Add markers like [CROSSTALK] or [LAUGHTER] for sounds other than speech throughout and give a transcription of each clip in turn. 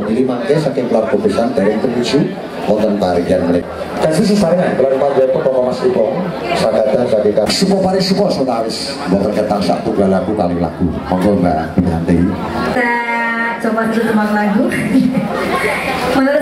Pilih mangke saking keluar kebisan dari kemuju wonten tarian mereka. Kasih sesarengan keluar pun toko Mas Iko. Sagada saking Sipo pari sipo sodawis. Mboten ketang sak tunggal lagu kali lagu. Monggo Mbak Pinanti. kita coba dulu tembang lagu [LAUGHS] meneruskan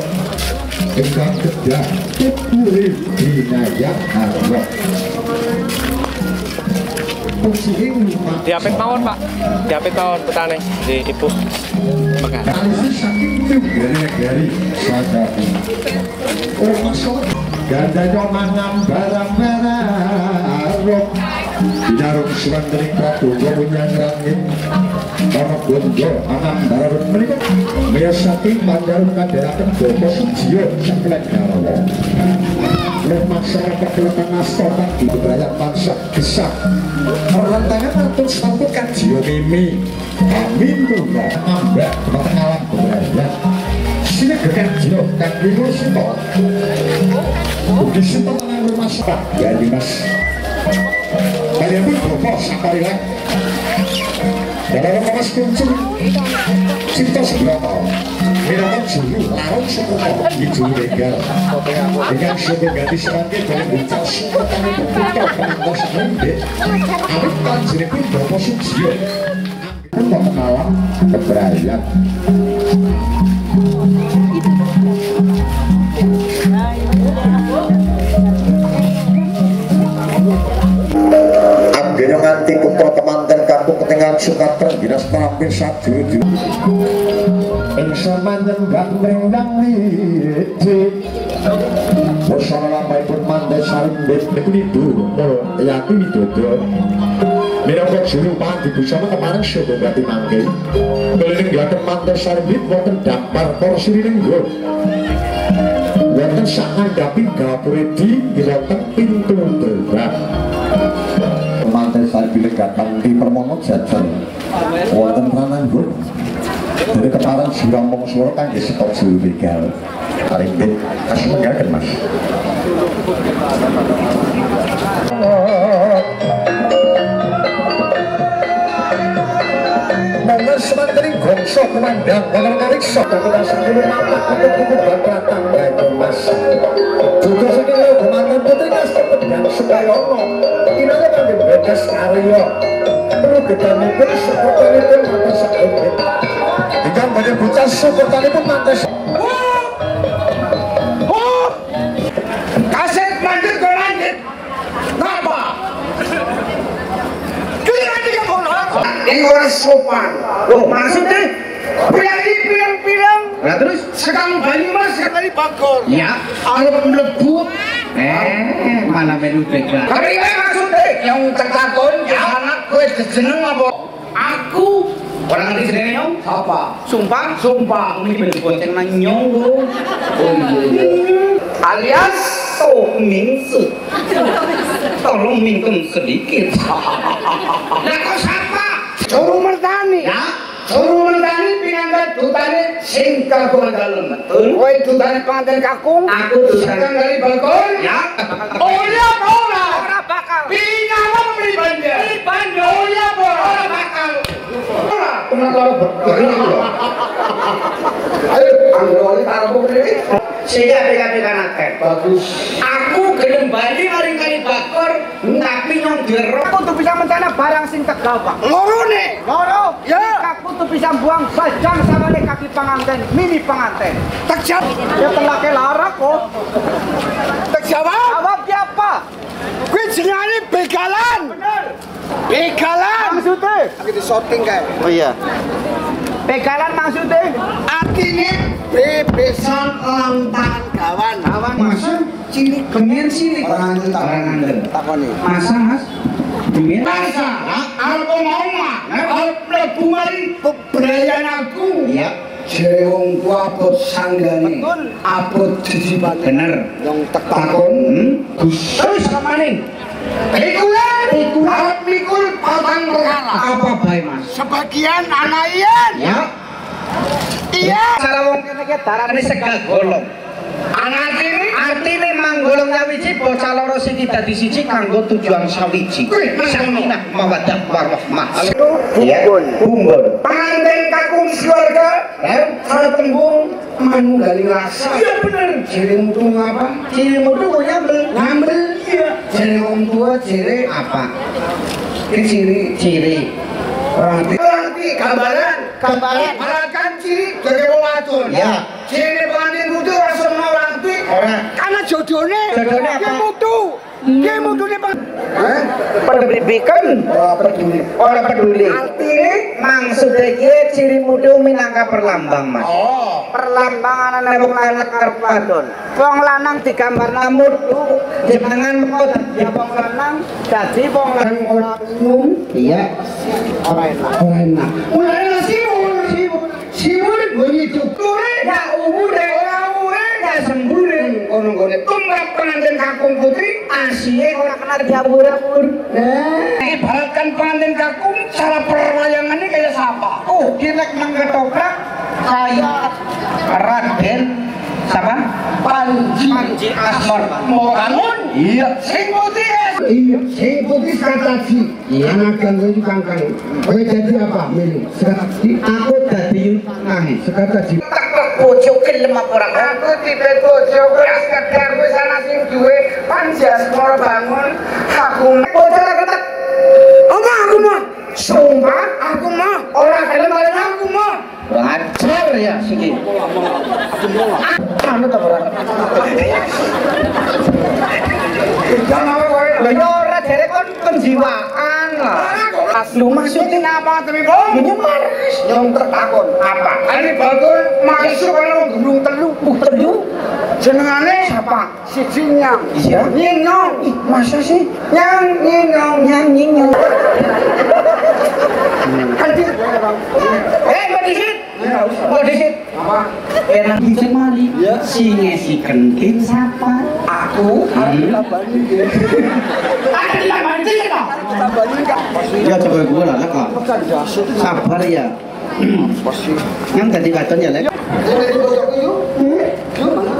Engkang kedah Harok Fungsi ini Diapit mawon, Pak. Diapit mawon petane di Ibu. Oh masuk Gandanya mangan barang-barang Binarum suran dari prabu Gomunya ngerangin Kono gondo anam barang mereka Maya saking pandarum kaderakan Boko sujiyo saklen garawa Oleh masyarakat kelihatan astotan di beberapa bangsa gesah Perlantangan atur samputkan jiwa mimi. Amin tuh mbak Mbak Mbak alam beraya Sini gekan jiwa kan Ibu Sinto Budi Sinto menang rumah sebab Ya Dimas Kalian pun bobo sakarilan Dalam mas kuncung Cinta seberapa Mirawan julu Larang sekolah Ibu legal Dengan Sumpah kami pun Kanti Kutro Kemanten Kampung Ketengahan Sukatra Dinas Kampir Sabdu Insya Manten Gateng Dang Liji Bosan Lama Ikut Mantai Sarim Dek Dek Nidu oh, Yaki Nidodo Mira kok juru panti bisa mah kemarin sih tuh berarti mangke. Beliin gak teman teh wonten mau tendang par porsi di nenggo. Gak tersangka tapi gak pede, gak terpintu. Datang di permono jajan wonten dari kemarin surang mong suara kan di stok juru legal Arimbit kasih mengakan mas Monggo semantri gongso kemandang Kalau ngarikso Kalau sebelum mama Untuk buku bakatang Itu mas Juga sini lo Kemantan putri Kasih pedang Supaya ono Kiranya kan bedas karyo Perlu gedane pun Sepertane pun Mata sakit Ikan banyak bocah Sepertane pun Mata sakit Kaset lanjut ke lanjut. Kenapa? Kira tiga bola. Ini orang sopan. Loh, maksudnya bilang ini bilang-bilang. Nah terus sekali Banyumas sekali Bogor. Ya, Arab melebu. eh, mana menu beda. Tapi ini maksudnya yang tertakon anak kowe jeneng apa? Aku Orang ngerti jenenge nyong? Apa? Sumpah? Sumpah, ini bener boceng nang nyong lho. Oh iya. Alias So Mingsu. Tolong minum sedikit. Lah kok siapa? Juru mertani. Ya, juru mertani pinangkat dutane sing kagungan dalem. Betul. Kowe panten kakung. Aku dutane dari balkon. Ya. Oh iya ora. Ora bakal. Pinangka membeli banja. Beli banja. Oh iya ora bakal. Ora. Temen karo. Ayo, anggone karo begini. Sehingga PKP kanaken. Bagus. Aku gelem bali maring kali bakor, tapi nyong dirok. Aku tuh bisa mencana barang sing tegal, Pak. Lorone. Loro, Ya. aku tuh bisa buang bajang sama kaki pengantin, mini pengantin. Tak jawab. Ya telake larak kok. Tak jawab. Jawab ya apa? Kuwi jenenge begalan. Bener. Begalan. Maksudnya? Aku di shooting kae. Oh iya. Begalan maksudnya? Artine bebesan lantan kawan. Kawan maksud cilik gemir cilik. Orang angel tak orang angel. Takoni. Masa Mas? Masa. Aku mau mah. Mlebu mari bebrayan aku. Iya. Jere wong tua abot sanggane. Betul. Abot jejiban. Bener. Yang tak takon. Gus. Terus maning. Pikulan. Pikulan. Mikul patang perkara. Apa bae Mas? Sebagian anak iyan. Ya. Iya. Cara wong kene ki darane segal golong. Anak ini artine manggolong nyawiji bocah loro sing dadi siji kanggo tujuan sawiji. Sakinah mawaddah warahmah. Iya. Bumbon. Panganten kakung keluarga. Eh, kalau tembung manunggaling rasa. Iya bener. Jere mutu apa? Jere mutu nyambel. Nyambel. Iya. Jere wong tua jere apa? Ini ciri ciri. Ranti. Ranti gambaran. Gambaran. Parakan ciri dari wadon. Ya. Ciri pengantin mutu mau. Karena jodohnya. Jodohnya apa? Dia mutu. Dia mutu nih bang. Hah? Pendidikan. Oh peduli. Orang peduli. Artinya maksudnya dia ciri mutu minangka perlambang mas. Oh. Perlambangan ana wong lanang karep wadon. Wong lanang digambar namut Jenengan kok ya wong lanang dadi wong lanang orang umum. Iya. ora enak. Ora enak. Ora enak. Siwur. Siwur bunyi cukure. Ya umure. Umure. Ya gone tumrap pengantin kakung putri. Asiye ora kena diabur-abur. Nah. Ibaratkan pengantin kakung cara perwayangannya kayak siapa? Oh, kilek menggetoprak kayak Raden siapa? Panji Panji Asmor mau bangun? Iya sing putih Iya sing putih sekataji Iya anak ganggu juga kang Kowe jadi apa? Milih sekataji Aku jadi Yutahi sekataji bojo gelem apa ora aku tipe bojo kuwi sekedar wis ana sing duwe Panji Asmor bangun aku lek ketek Oma aku mah Sumpah aku mah ora gelem bareng aku mah Wajar ya siki. Anu ta ora. Lah yo ora jere kon penjiwaan lah. Lu maksudnya apa tapi kok? Nyemar. Yang tertakon apa? Ini bagus masuk kalau gunung telu. Uh, telu. Jenengane siapa? Siji nyang. Iya. Nyinyong. Ih, masa sih? Nyang nyinyong nyang nyinyong. Kanti. Eh, Mbak Disit. Mbak Disit. Apa? Enak bisa mali. Si ngesi kentin siapa? Aku. Ada di Labanti kita. Ya coba gue lah kak. Sabar ya. Yang tadi katon ya lek.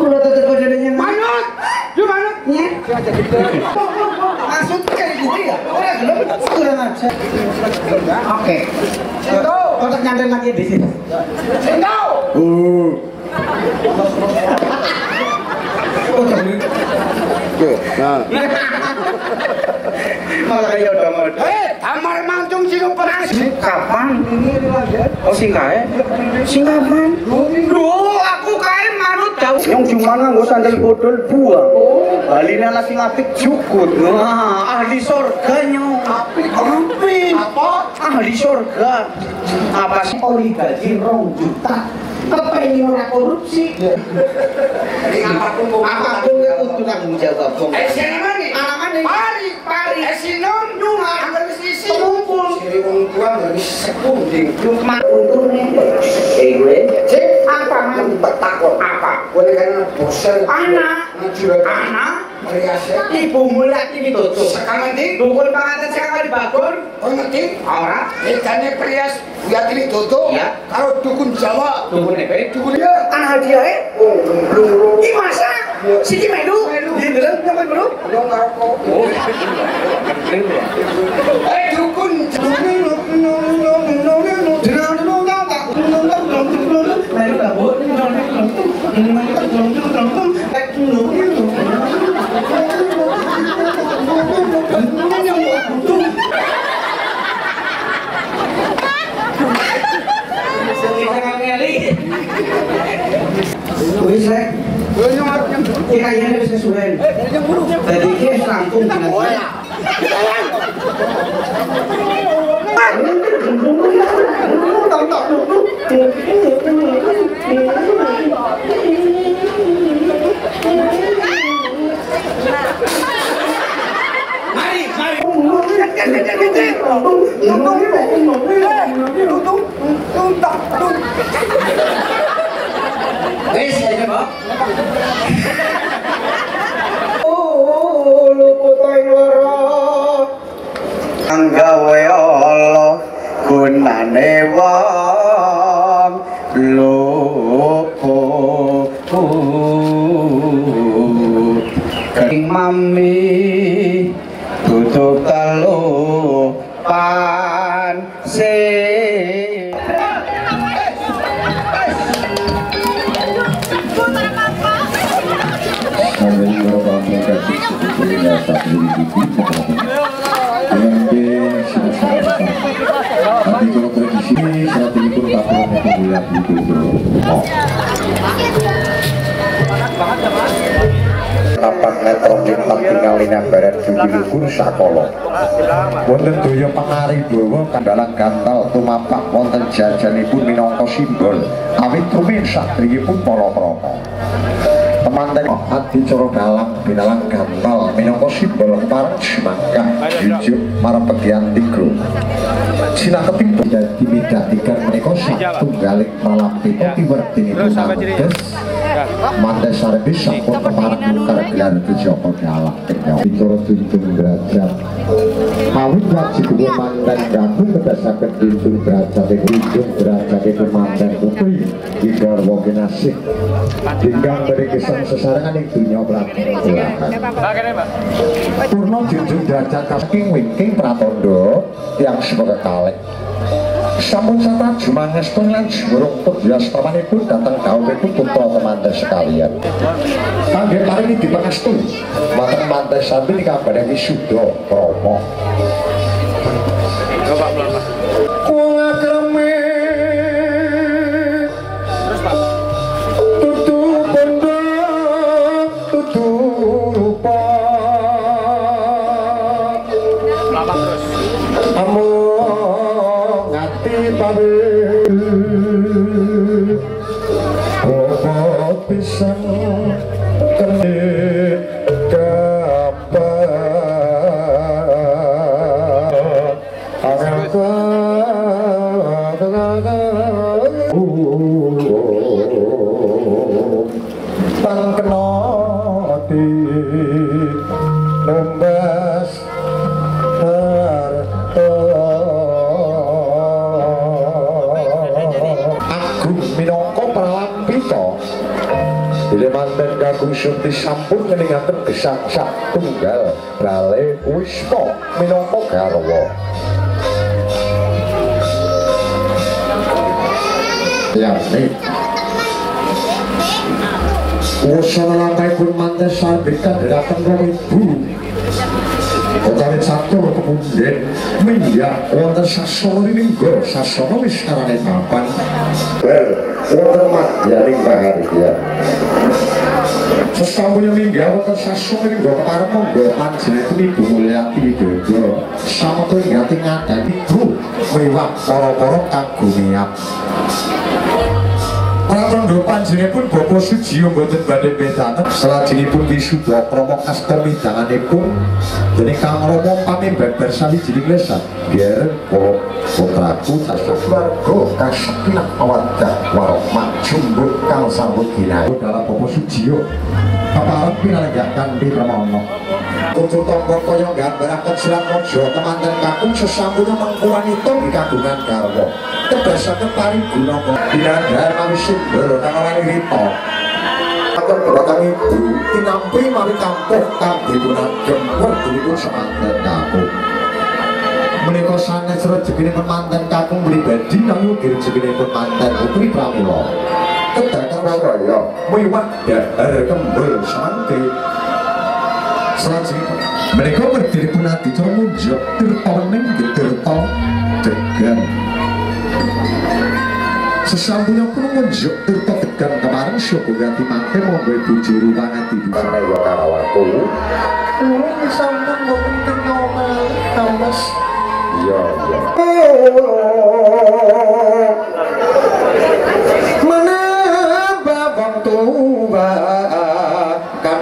Kulo tetep kodene manut. Yo manut. Nya. Maksud kayak gitu ya? Ora gelem kurang aja. Oke. Lagi di sini. Sendau. Malah kayak udah mau. Eh, Amar Mancung perang. Kapan? Oh sing kae. Sing kapan? Lho, aku kae manut jauh. Yang cuma nganggo sandal bodol buah. Baline lah sing apik jukut. Wah, ahli surga nyong. Apik. Apik. Apa? Ahli surga. Apa sih? Ori gaji rong juta. Kepengen ora korupsi. Apa pun apa pun ya untuk tanggung jawab. Eh, Alamat Pari, pari. Esinom, nyungar, anggar wis isi. Pengumpul. Siri wong tua nggak bisa sekunding. Ke mana untur nih? Eh gue, cek apa man? Takut apa? Boleh kan bosan. Anak, anak. Meriasnya. Ibu mulai ini tutup. Sekarang nanti. Dukun panganten sekarang dibangun. Oh ngerti? Ora. Ikannya perias. Lihat ini tutup. Ya. Kalau dukun Jawa. Dukun apa? Dukun ya. Anak dia eh. Oh, belum. Ini masa? Siki melu. Melu. Di dalam nyampe dulu. Belum ngaroko. Oh. Eh dukun. Wis Iki kayane wis kesuwen. Dadi iki wis rampung tenan. Mari, mari. Wis aja, Pak. gawe ala gunane wong lupa ing mami pernah melihat itu. Oh. Tapak metro kita tinggalina barat suci lugur sakolo Wonten doyo pengari bawa kandalang gantal tumapak wonten jajanipun minangka simbol. Awit rumin satriyipun para prata temanten ati cara dalang binalang gantal minangka simbol parang semangka jujuk marapegyan tiga Cina ketipu. Dadi midatikan menika satunggaling malampi kopi wertinipun amedes Mantes Sarbi sampun keparang lukar gelar kejoko dalam kenyau Bicara tuntun derajat Awit wajib kudu mantan gaku kedasakan tuntun derajat Tuntun derajat itu mantan putri Hingga wongin asik Hingga dari kesan sesarangan yang dunia belakang Purno junjung derajat kasking wingking pratondo Yang sebagai kalek Sampun sata jumangestung lan jurung pebias tamanipun datang dawuhipun putra temanten sekalian. Kangge paringi dipangestu wonten manten sampe dikabari suda Rama. Bobo pisang Surti sampun ngeningatkan gesang satunggal Rale Kale minangka garwa. Garwo Yarni Wosono lantai pun mante sarbika gerakan rong ibu. Kotari catur kemudian Minya wonten sasono ini minggo Sasono wis karane papan. Well, wonten mat jaring ya Sesampunya minggah wonten sasung ringgo keparep monggo panjenengan kuwi Bu Mulyati Widodo. Sampun ngati ngadani Bu mewah para-para kagunyap. Prabondo panjenenganipun bapa suci mboten badhe betanep salajengipun wisuda krama kastemi tanganipun dene Kang Rama pamimpin bersani jeneng lesa biar kula putraku sasuwargo kasepinak awadha warohmat jumbuh kang sambut ginaya dalam bapa suci yo kepareng pinaringan kang dipramono Kucu tonggo kaya gambaraken silat mojo. Temanten kakung itu di kagungan garwo. Kebasakan pari guna Binadar kami sumber Nangawani rito. Akan berbatang ibu Tinampi mari kampuh Kang dibunan gempur Dibun semantan kakung. Menika sangat rezekine mantan kakung pribadi nang ugi rezekine mantan putri pramila. Kedakan raya miwah dahar kembul samangke. Mereka berdiri pun hati munjuk tirta wening tirta degan. Sesambungnya pun munjuk tirta degan kemarin syukur ganti mangke monggo ibu juru pangati karena ya karawaku. Kurang sambung mboten kenal. Iya, iya.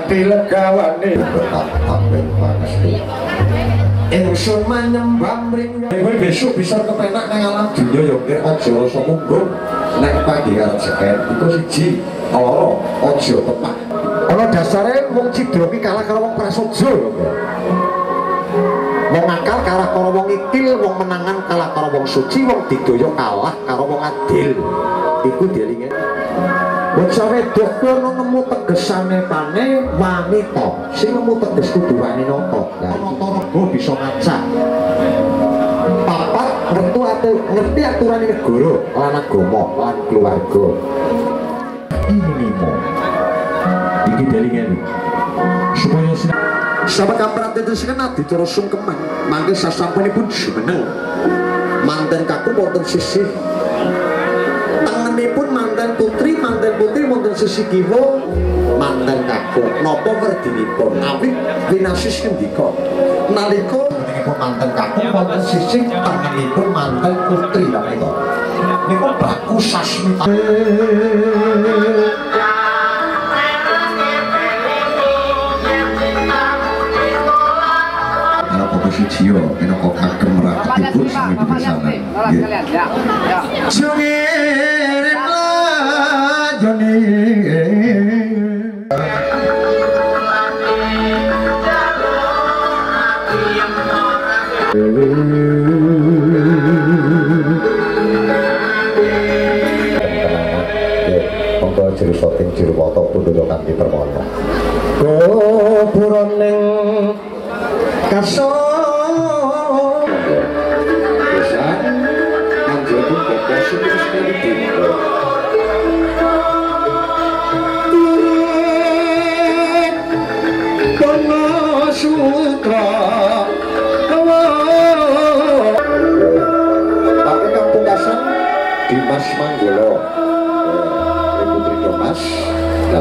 Kanthi legawane betapa panas Ingsun menyembah mring Kowe besok bisa kepenak nang alam dunya ya kira aja rasa munggung nek pagi rezeki iku siji. Lara aja tepak. Ana dasare wong cidra ki kalah karo wong prasaja ya Wong akal kalah karo wong ikil, wong menangan kalah karo wong suci, wong didoyo kalah karo wong adil. Iku dielinge. Wong wedok ku ono nemu tegesane pane wanita. Sing nemu teges kudu wanita. Lah nata rego bisa ngacak. Papat ngerti atu ngerti aturan negara lan agama lan keluarga. Ini mo. Iki dielinge. Supaya sing Sahabat kampret itu sekenat di cara sungkeman Mangke sasampunipun jumeneng Manten kaku wonten sisih Tanganipun manten putri Manten putri wonten sisi kiwa Manten kaku Nopo werdinipun? Awit winasis kendika Naliko Menipun manten kaku wonten sisi Tanganipun manten putri. Naliko Niku. Baku sasmita Sujiyo, ini kok kagem raketipun sami di sana. Jungirin permono. Kuburan ning kaso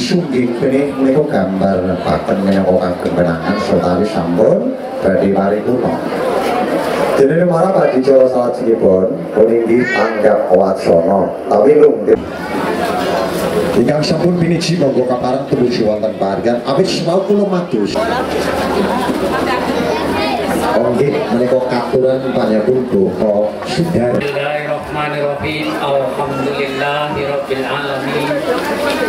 disungging kene menika gambar paten menika kagem kenangan sotari sampun badhe paripurna. Dene marang badhe jero salajengipun puninggi tanggap wacana tapi lung Ingkang sampun piniji monggo kapareng tumuju wonten pahargan awit semau kula mados. Onggih menika katuran panjenengan doha sedher Bismillahirrahmanirrahim Alhamdulillahirabbil alamin La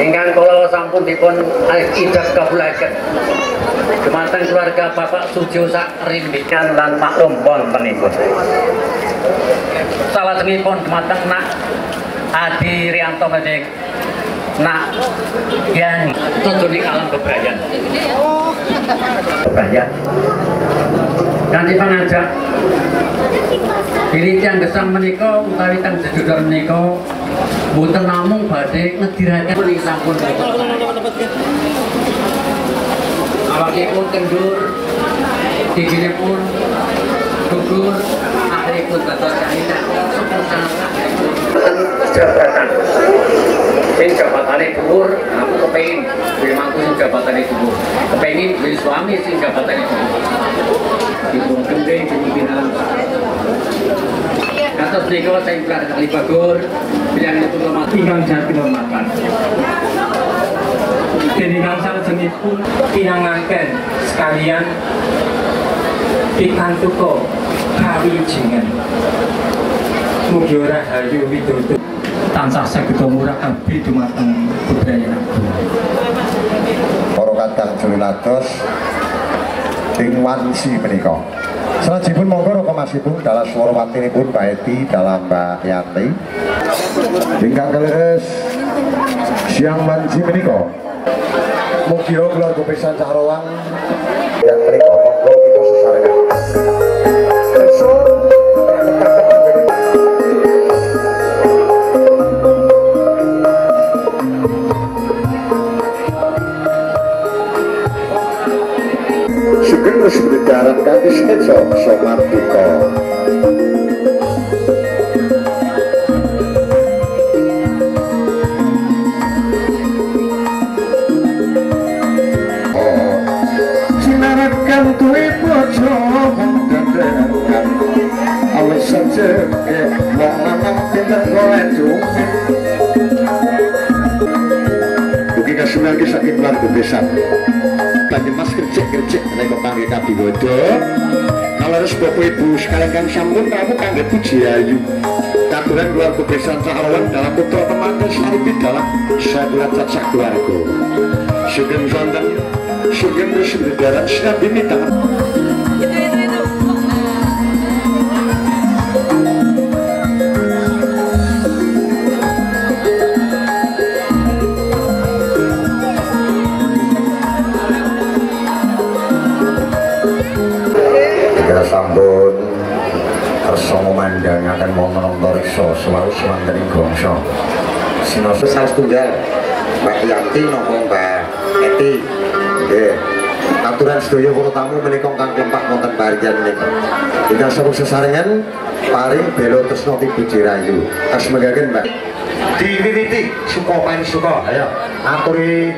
ingkang kula sampun dipun ijab kabulaken Dumateng keluarga Bapak Sujo sak rimbikan lan maklum wontenipun. Salajengipun dumateng nak Adi Rianto Medek nak Yani tutuni alam bebrayan. Bebrayan. Kanthi pangajak Pilih yang gesang menika utawi tang menika mboten namung badhe ngediraken. Menika sampun. Awakipun kendur giginipun gugur akhiripun dados kanina jabatan. Sing jabatane dhuwur aku kepengin duwe mantu sing jabatane dhuwur kepengin duwe suami sing jabatane dhuwur dipun gendeng pimpinan Kasus niko saya belar kali bagur. Bilang itu lemah. Tinggal jati lemahkan dengan salajengipun pinanganken sekalian pikantuko kawijengan mugi ora hayu widodo tansah saged murah abdi dumateng budaya agung. Para kadang jelilados ing wansi menika Selajipun monggo roko masipun dalam suara watinipun Mbak Eti dalam Mbak Yanti. Hingga keleres siang wansi menika. Mugia keluarga pesan Cahrawang yang menika monggo terus bicara kaki sejo somar tiko sinarakan tuwi pojo mengkandengkan awes saja ke malam tidak boleh cuma Bukankah sebenarnya sakit banget besar? Banyak mas kerjek-kerjek Mereka panggil kabi bodo Kalau harus bapak ibu sekalian sambut Kamu panggil puji ayu. Katuran keluarga besan Cahrawan dalam putra Selalu di dalam Saya cacak keluarga. Sugeng sonten Sugeng terus berdarat Sinar diminta selalu semanteni gongso. Sinoso salah tunggal Mbak Yanti nopo Mbak Eti. Nggih. Aturan sedaya para tamu menika kang klempak wonten barian menika. Kita sabuk sesarengan paring belo tresno Ibu Jirayu. Asmegaken Mbak. Diwiwiti suka paling suka. Ayo aturi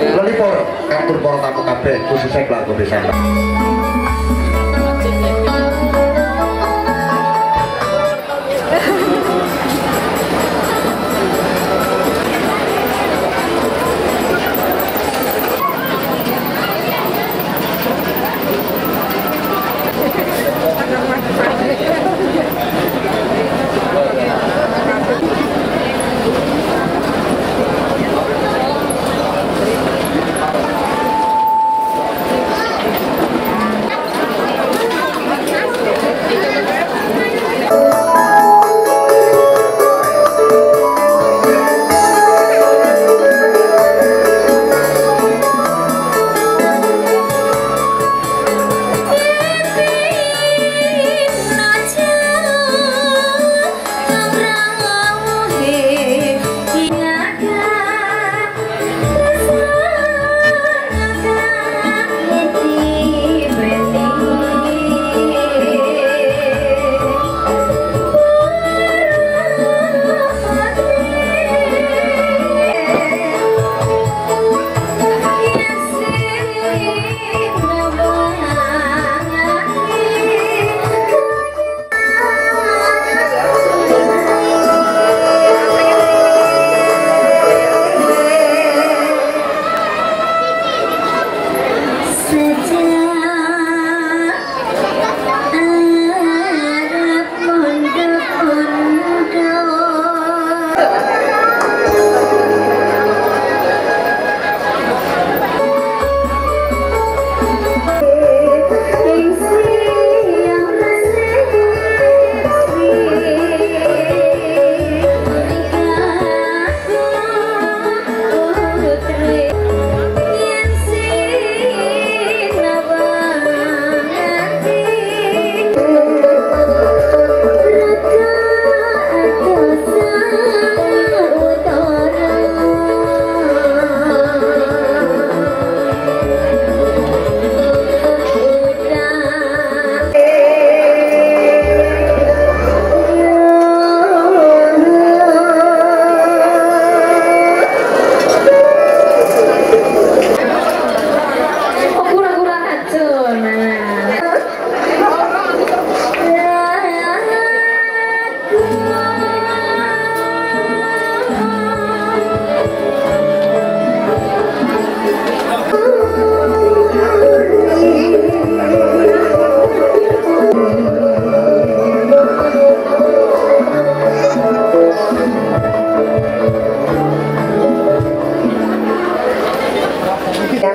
lelipur atur para tamu kabeh khususnya keluarga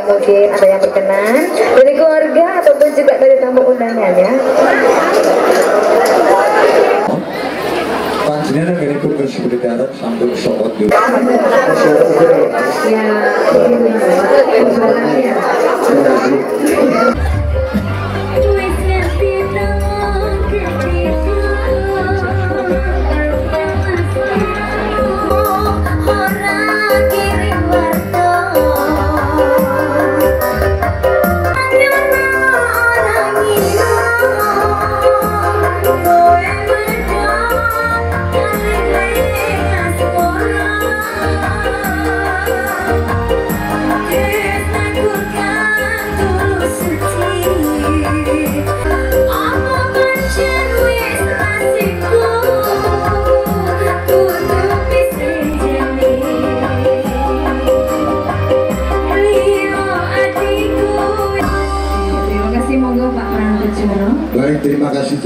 mungkin ada yang berkenan dari keluarga ataupun juga dari tamu undangan ya. Panjenengan ngene pun bersyukur darat sampun sholat dulu. Ya, ini. Ya.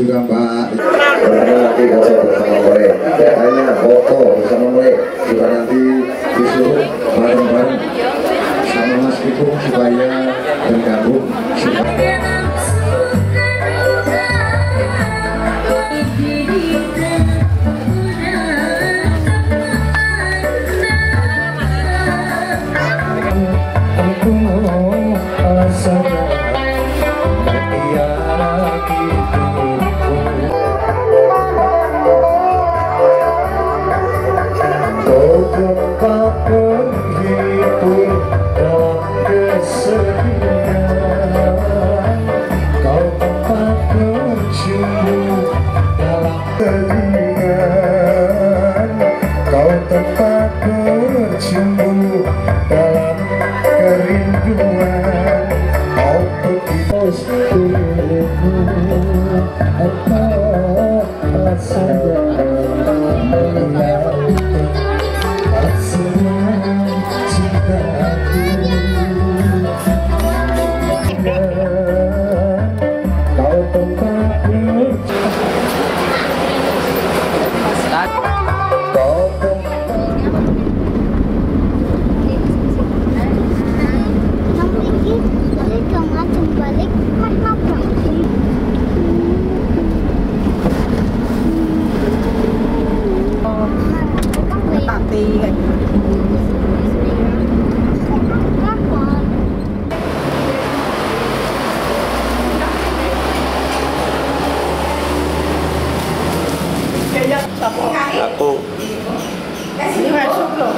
kugamba Kau tempat bercumbu Aku Ini masuk loh.